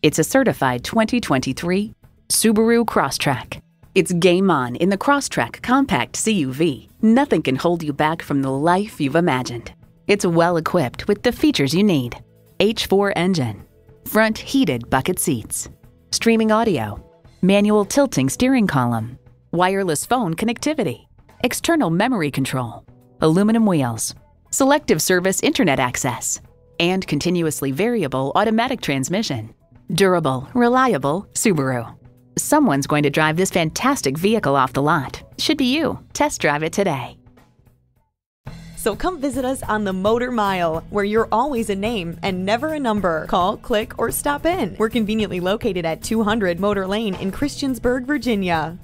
It's a certified 2023 Subaru Crosstrek. It's game on in the Crosstrek compact CUV. Nothing can hold you back from the life you've imagined. It's well equipped with the features you need H4 engine, front heated bucket seats, streaming audio, manual tilting steering column, wireless phone connectivity, external memory control, aluminum wheels, selective service internet access, and continuously variable automatic transmission. Durable, reliable Subaru. Someone's going to drive this fantastic vehicle off the lot. Should be you. Test drive it today. So come visit us on the Motor Mile, where you're always a name and never a number. Call, click, or stop in. We're conveniently located at 200 Motor Lane in Christiansburg, Virginia.